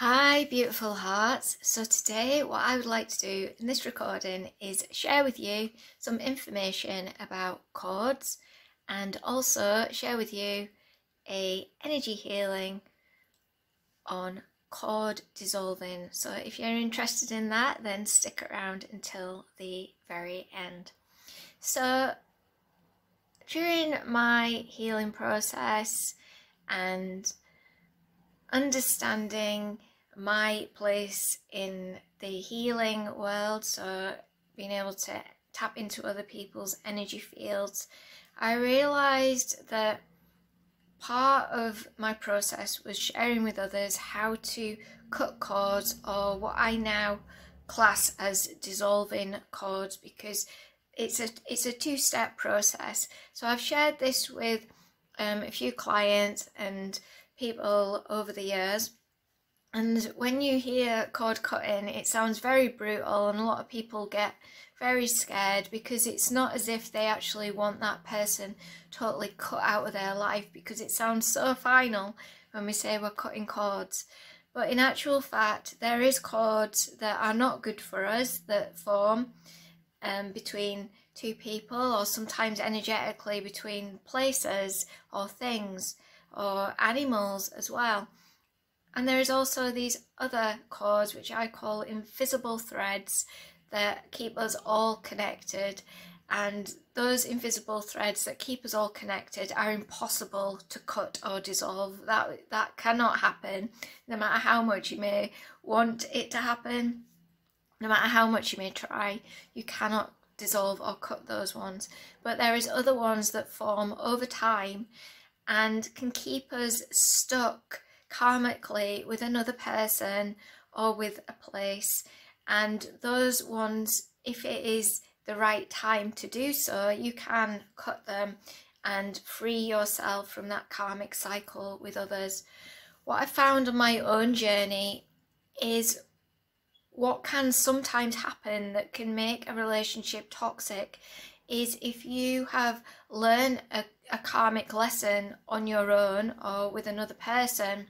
Hi, beautiful hearts. So, today, what I would like to do in this recording is share with you some information about cords and also share with you a energy healing on cord dissolving. So, if you're interested in that, then stick around until the very end. So, during my healing process and understanding my place in the healing world, so being able to tap into other people's energy fields, I realized that part of my process was sharing with others how to cut cords or what I now class as dissolving cords because it's a it's a two-step process. So I've shared this with um, a few clients and people over the years. And when you hear cord cutting, it sounds very brutal, and a lot of people get very scared because it's not as if they actually want that person totally cut out of their life because it sounds so final when we say we're cutting cords. But in actual fact, there is cords that are not good for us that form um, between two people or sometimes energetically between places or things or animals as well. And there is also these other cords which I call invisible threads that keep us all connected. And those invisible threads that keep us all connected are impossible to cut or dissolve. That that cannot happen. No matter how much you may want it to happen no matter how much you may try you cannot dissolve or cut those ones. But there is other ones that form over time and can keep us stuck karmically with another person or with a place. And those ones, if it is the right time to do so, you can cut them and free yourself from that karmic cycle with others. What I found on my own journey is what can sometimes happen that can make a relationship toxic is if you have learned a, a karmic lesson on your own or with another person,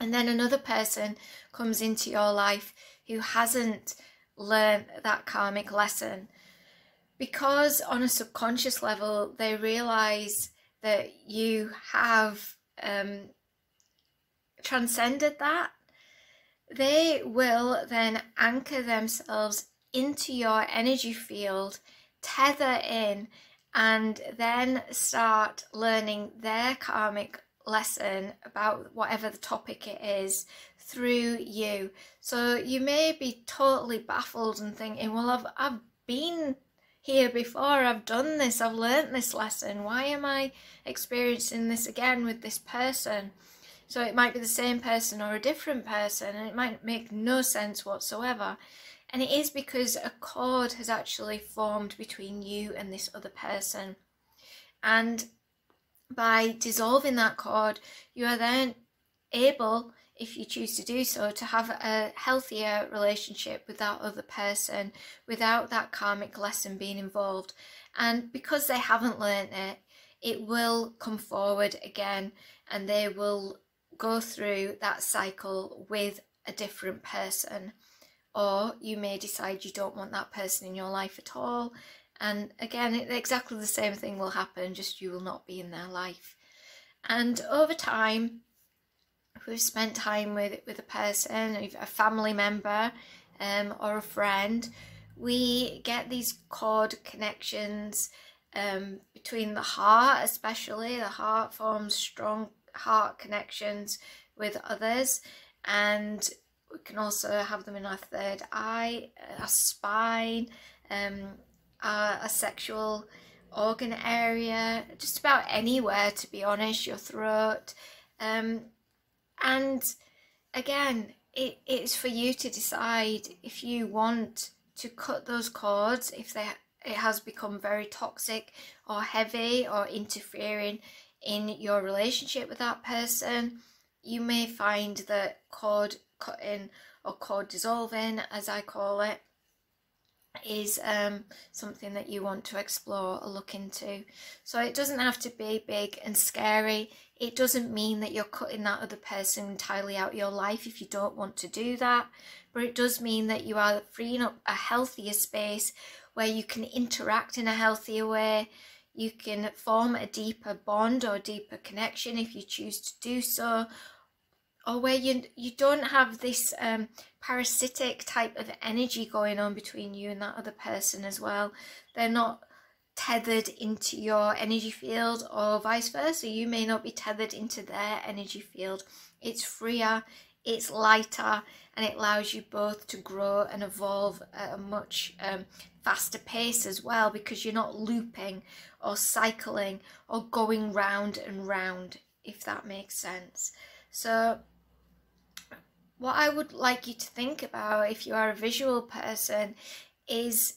and then another person comes into your life who hasn't learned that karmic lesson. Because on a subconscious level, they realize that you have um, transcended that, they will then anchor themselves into your energy field tether in and then start learning their karmic lesson about whatever the topic it is through you. So you may be totally baffled and thinking, well, I've, I've been here before, I've done this, I've learnt this lesson. Why am I experiencing this again with this person? So it might be the same person or a different person, and it might make no sense whatsoever. And it is because a cord has actually formed between you and this other person. And by dissolving that cord, you are then able, if you choose to do so, to have a healthier relationship with that other person without that karmic lesson being involved. And because they haven't learned it, it will come forward again and they will go through that cycle with a different person or you may decide you don't want that person in your life at all and again exactly the same thing will happen just you will not be in their life. And over time if we've spent time with with a person a family member um, or a friend. We get these cord connections um, between the heart especially. The heart forms strong heart connections with others and we can also have them in our third eye, our spine, um, our, our sexual organ area, just about anywhere to be honest, your throat. Um, and again, it, it's for you to decide if you want to cut those cords, if they it has become very toxic or heavy or interfering in your relationship with that person. You may find that cord cutting or cord dissolving as I call it is um, something that you want to explore or look into. So it doesn't have to be big and scary. It doesn't mean that you're cutting that other person entirely out of your life if you don't want to do that. But it does mean that you are freeing up a healthier space where you can interact in a healthier way. You can form a deeper bond or deeper connection if you choose to do so, or where you you don't have this um, parasitic type of energy going on between you and that other person as well. They're not tethered into your energy field or vice versa. You may not be tethered into their energy field. It's freer, it's lighter, and it allows you both to grow and evolve at a much um, faster pace as well because you're not looping or cycling or going round and round, if that makes sense. So what I would like you to think about if you are a visual person is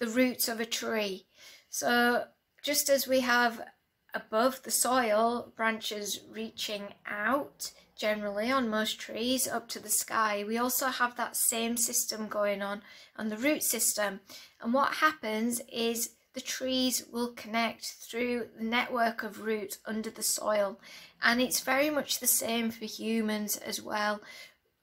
the roots of a tree. So just as we have above the soil branches reaching out generally on most trees up to the sky we also have that same system going on on the root system. And what happens is the trees will connect through the network of roots under the soil. And it's very much the same for humans as well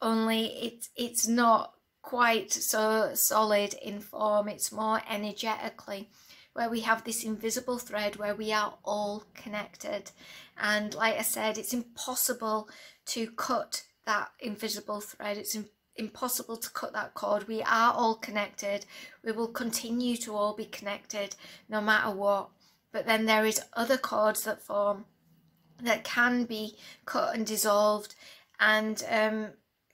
only it's it's not quite so solid in form it's more energetically where we have this invisible thread where we are all connected. And like i said it's impossible to cut that invisible thread it's impossible to cut that cord. We are all connected we will continue to all be connected no matter what. But then there is other cords that form that can be cut and dissolved. And um,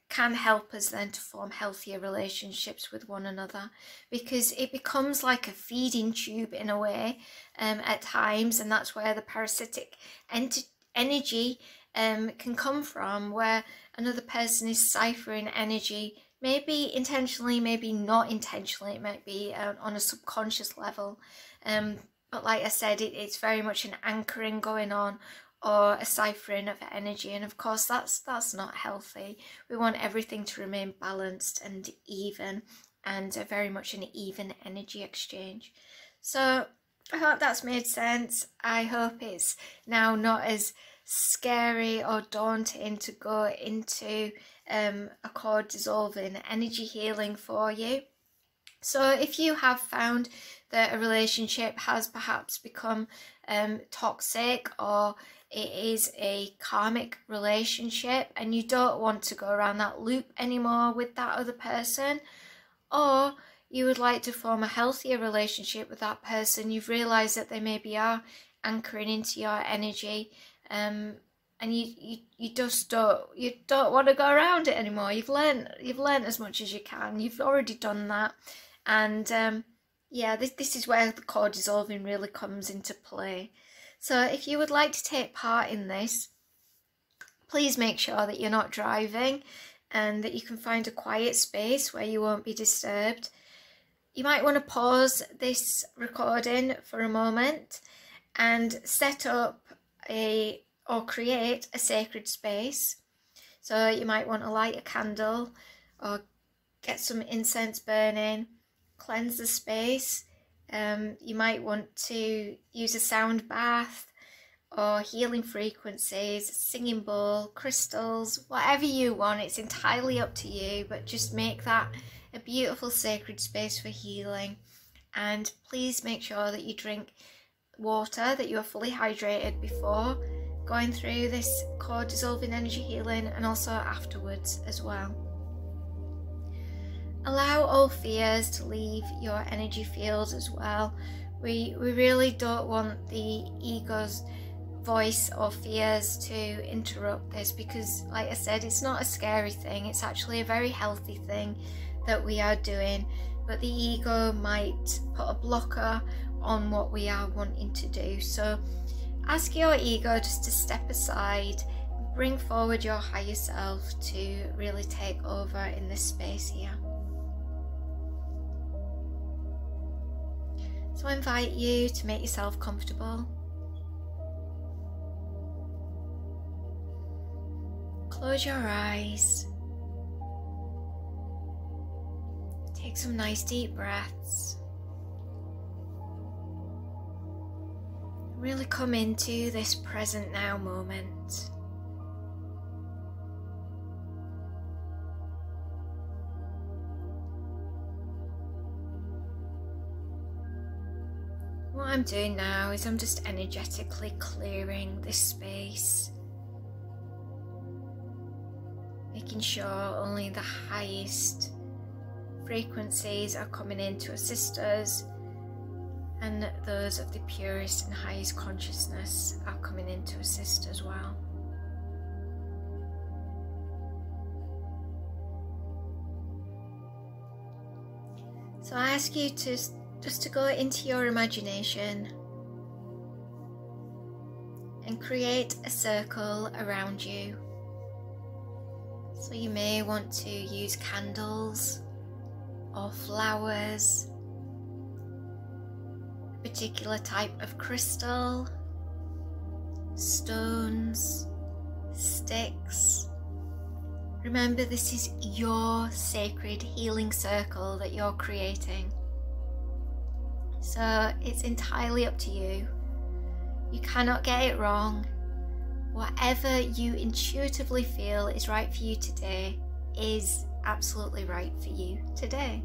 can help us then to form healthier relationships with one another because it becomes like a feeding tube in a way um, at times and that's where the parasitic ent- energy um, can come from where another person is ciphering energy maybe intentionally maybe not intentionally it might be uh, on a subconscious level. Um, but like i said it, it's very much an anchoring going on or a ciphering of energy and of course that's that's not healthy. We want everything to remain balanced and even and very much an even energy exchange. So i hope that's made sense. I hope it's now not as scary or daunting to go into um, a cord dissolving energy healing for you. So if you have found that a relationship has perhaps become um, toxic or it is a karmic relationship and you don't want to go around that loop anymore with that other person. Or you would like to form a healthier relationship with that person. You've realized that they maybe are anchoring into your energy um, and you, you you just don't you don't want to go around it anymore. You've learned you've learned as much as you can. You've already done that. And um, yeah this, this is where the cord dissolving really comes into play so if you would like to take part in this, please make sure that you're not driving and that you can find a quiet space where you won't be disturbed. You might want to pause this recording for a moment and set up a or create a sacred space. So you might want to light a candle or get some incense burning, cleanse the space um, you might want to use a sound bath or healing frequencies, singing bowl, crystals, whatever you want. It's entirely up to you, but just make that a beautiful sacred space for healing. And please make sure that you drink water, that you are fully hydrated before going through this cord dissolving energy healing and also afterwards as well. Allow all fears to leave your energy field as well. We, we really don't want the ego's voice or fears to interrupt this because, like I said, it's not a scary thing, it's actually a very healthy thing that we are doing. But the ego might put a blocker on what we are wanting to do. So ask your ego just to step aside, bring forward your higher self to really take over in this space here. So I invite you to make yourself comfortable. Close your eyes. Take some nice deep breaths. Really come into this present now moment. I'm doing now is I'm just energetically clearing this space, making sure only the highest frequencies are coming in to assist us, and those of the purest and highest consciousness are coming in to assist as well. So I ask you to just to go into your imagination and create a circle around you. So you may want to use candles or flowers, a particular type of crystal, stones, sticks. Remember, this is your sacred healing circle that you're creating. So it's entirely up to you. You cannot get it wrong. Whatever you intuitively feel is right for you today is absolutely right for you today.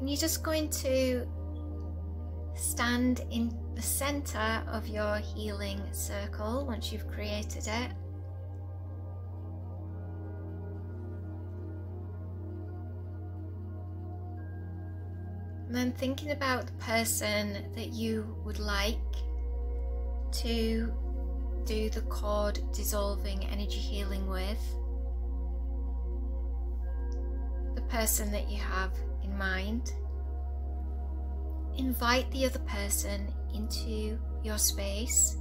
And you're just going to stand in the center of your healing circle once you've created it. And then thinking about the person that you would like to do the cord dissolving energy healing with, the person that you have in mind. Invite the other person into your space.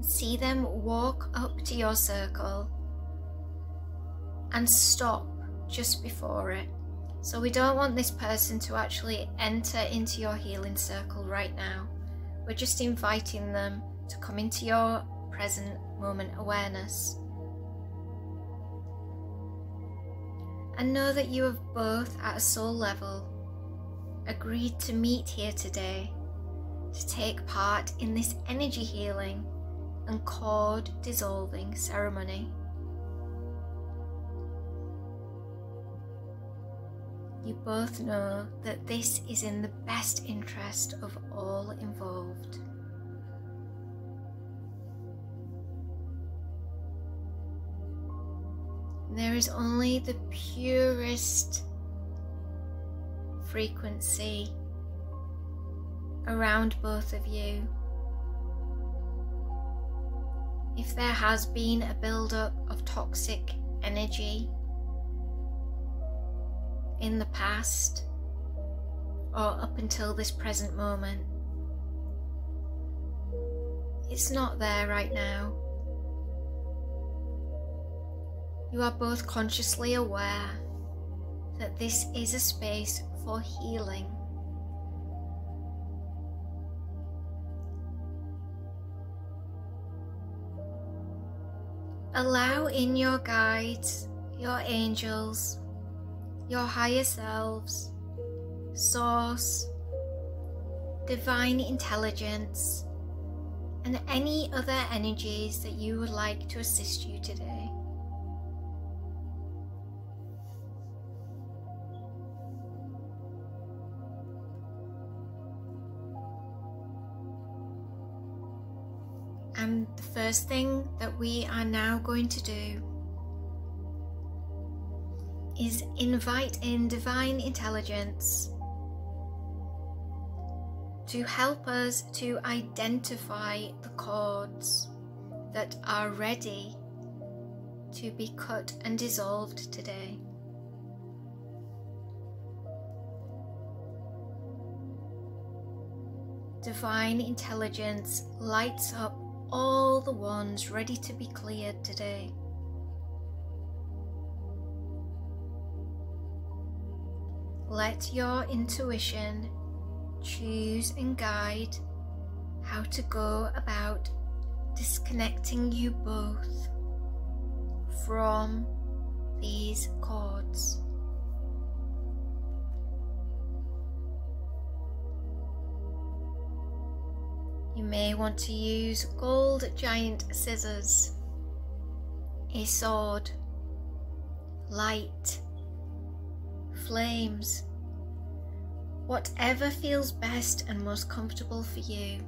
See them walk up to your circle and stop just before it. So we don't want this person to actually enter into your healing circle right now. We're just inviting them to come into your present moment awareness. And know that you have both at a soul level agreed to meet here today to take part in this energy healing and cord dissolving ceremony. You both know that this is in the best interest of all involved. There is only the purest frequency around both of you. If there has been a build-up of toxic energy in the past or up until this present moment. It's not there right now. You are both consciously aware that this is a space for healing. Allow in your guides, your angels, your higher selves, source, divine intelligence, and any other energies that you would like to assist you today. And the first thing that we are now going to do is invite in divine intelligence to help us to identify the cords that are ready to be cut and dissolved today. Divine intelligence lights up all the ones ready to be cleared today. Let your intuition choose and guide how to go about disconnecting you both from these cords. May want to use gold giant scissors, a sword, light, flames, whatever feels best and most comfortable for you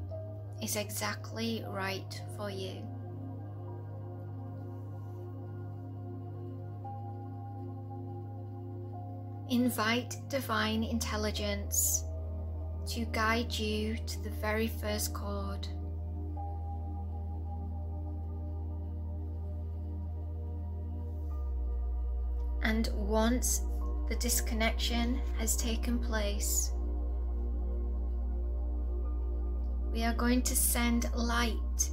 is exactly right for you. Invite divine intelligence to guide you to the very first cord. And once the disconnection has taken place, we are going to send light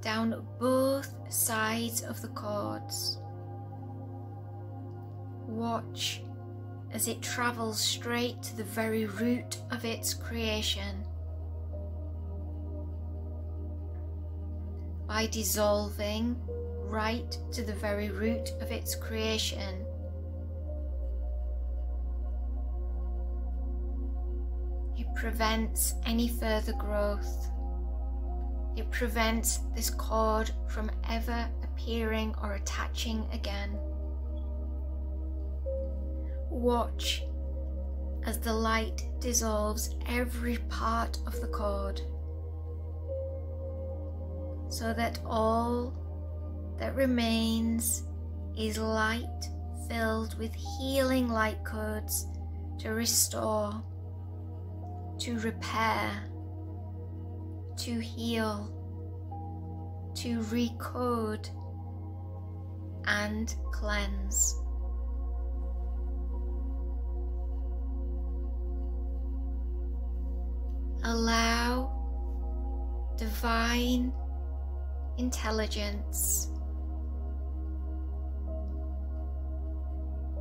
down both sides of the cords. Watch as it travels straight to the very root of its creation. By dissolving right to the very root of its creation, it prevents any further growth. It prevents this cord from ever appearing or attaching again. Watch as the light dissolves every part of the cord so that all that remains is light filled with healing light codes to restore, to repair, to heal, to recode and cleanse. Allow divine intelligence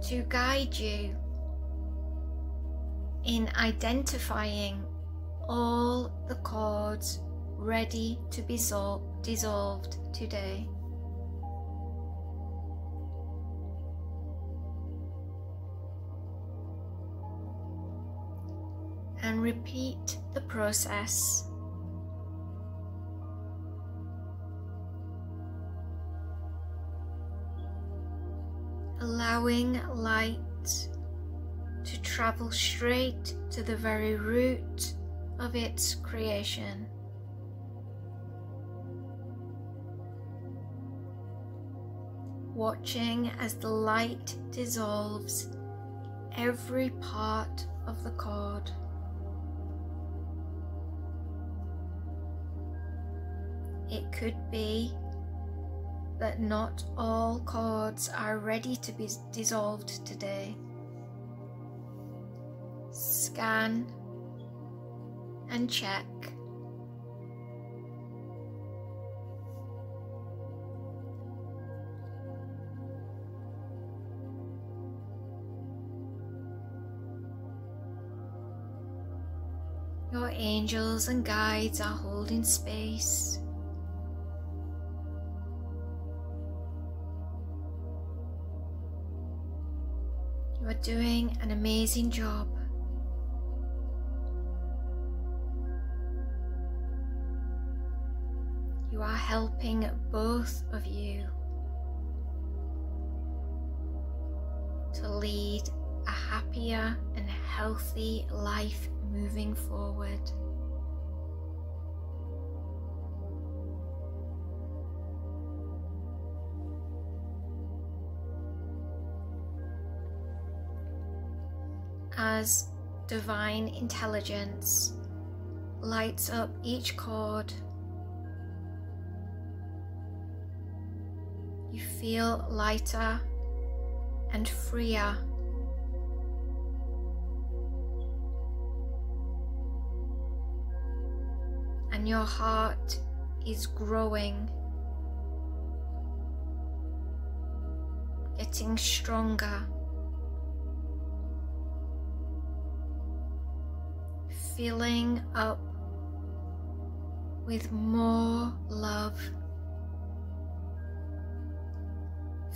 to guide you in identifying all the cords ready to be dissolved today. Repeat the process. Allowing light to travel straight to the very root of its creation. Watching as the light dissolves every part of the cord. It could be that not all cords are ready to be dissolved today. Scan and check. Your angels and guides are holding space. Are doing an amazing job. You are helping both of you to lead a happier and healthy life moving forward. As divine intelligence lights up each cord. You feel lighter and freer. And your heart is growing, getting stronger. Filling up with more love,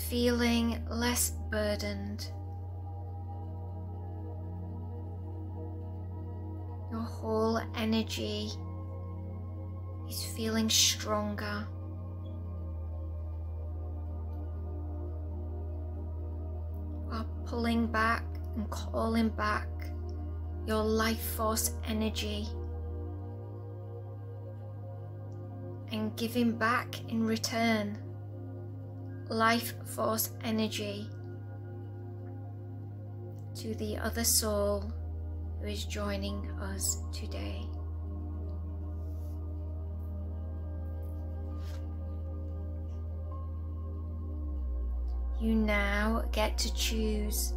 feeling less burdened. Your whole energy is feeling stronger. While pulling back and calling back your life force energy and giving back in return life force energy to the other soul who is joining us today. You now get to choose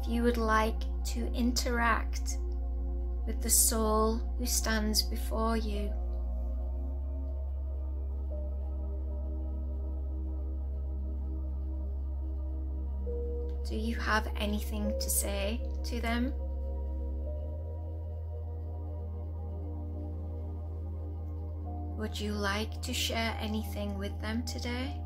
if you would like to interact with the soul who stands before you. Do you have anything to say to them? Would you like to share anything with them today?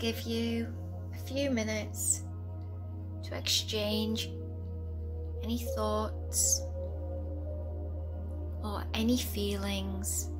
Give you a few minutes to exchange any thoughts or any feelings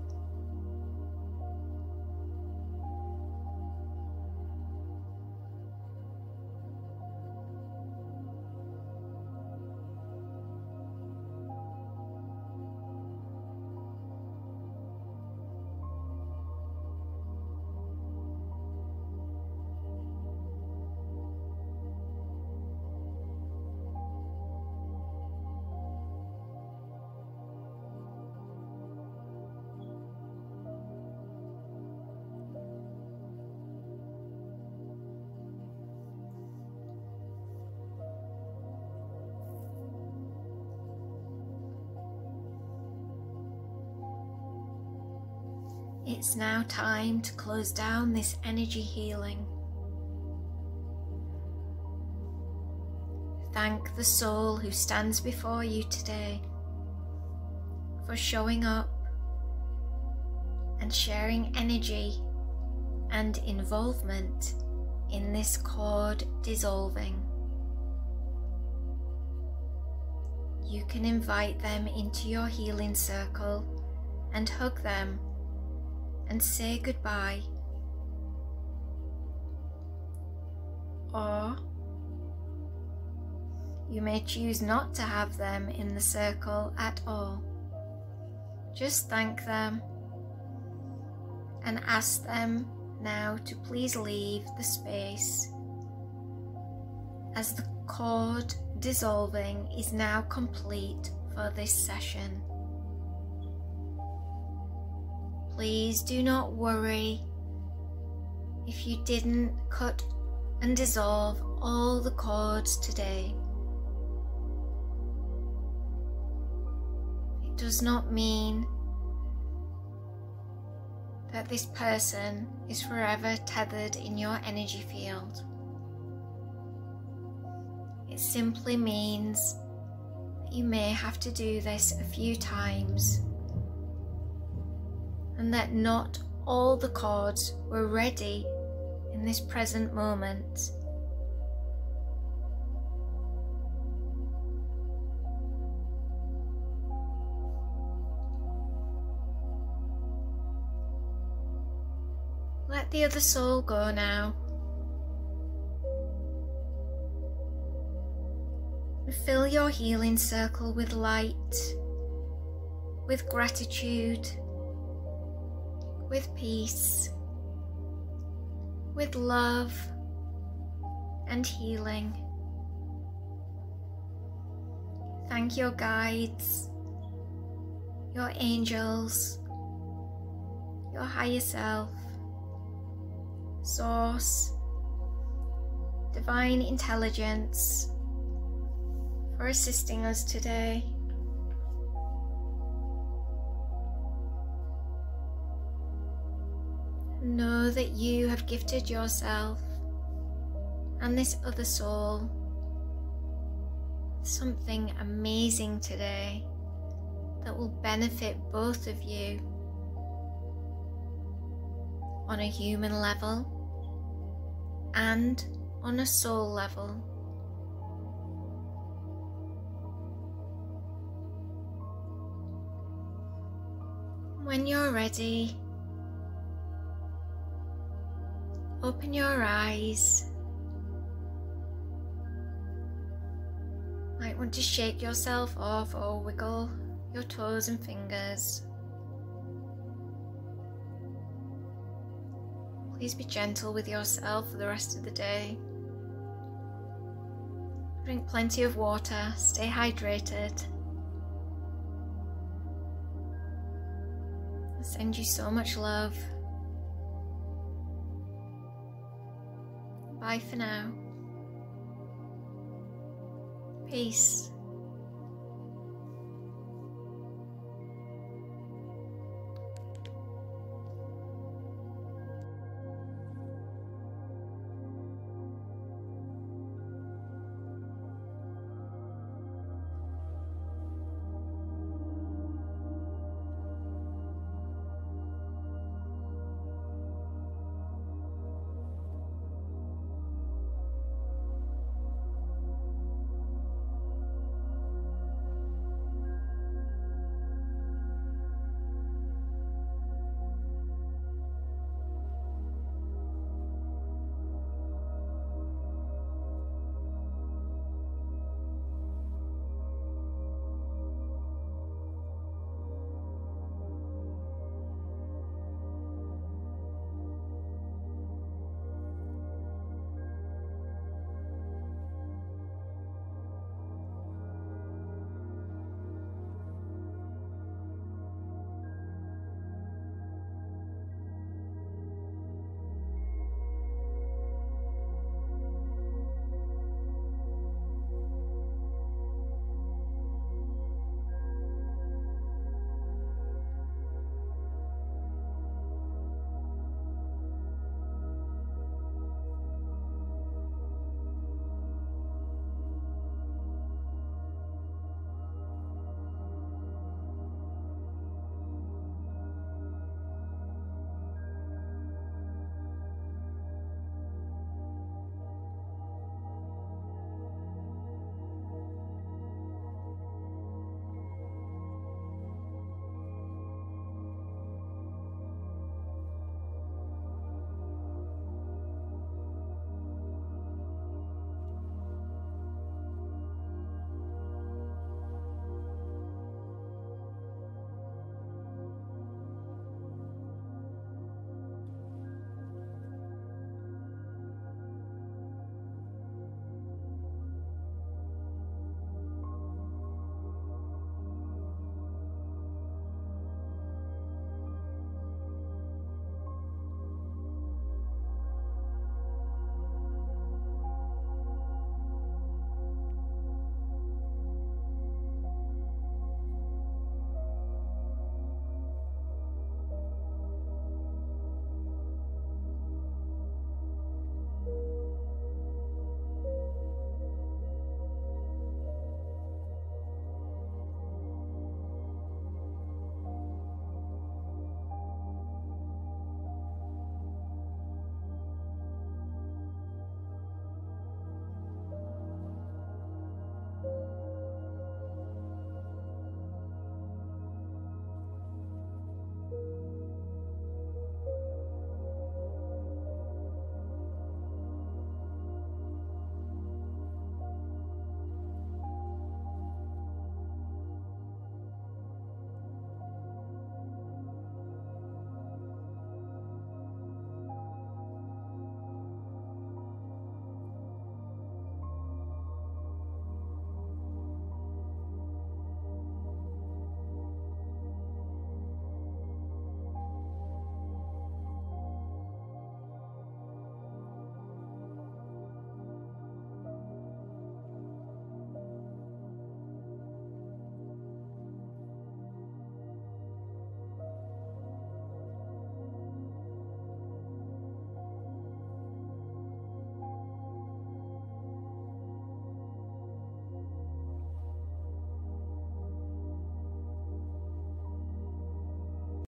It's now time to close down this energy healing. Thank the soul who stands before you today for showing up and sharing energy and involvement in this cord dissolving. You can invite them into your healing circle and hug them and say goodbye. Or you may choose not to have them in the circle at all. Just thank them and ask them now to please leave the space as the cord dissolving is now complete for this session. Please do not worry if you didn't cut and dissolve all the cords today. It does not mean that this person is forever tethered in your energy field. It simply means that you may have to do this a few times and that not all the cords were ready in this present moment. Let the other soul go now. Fill your healing circle with light, with gratitude with peace, with love and healing. Thank your guides, your angels, your higher self, source, divine intelligence for assisting us today. That you have gifted yourself and this other soul something amazing today that will benefit both of you on a human level and on a soul level. When you're ready, open your eyes. Might want to shake yourself off or wiggle your toes and fingers. Please be gentle with yourself for the rest of the day. Drink plenty of water, stay hydrated. I send you so much love. Bye for now. Peace.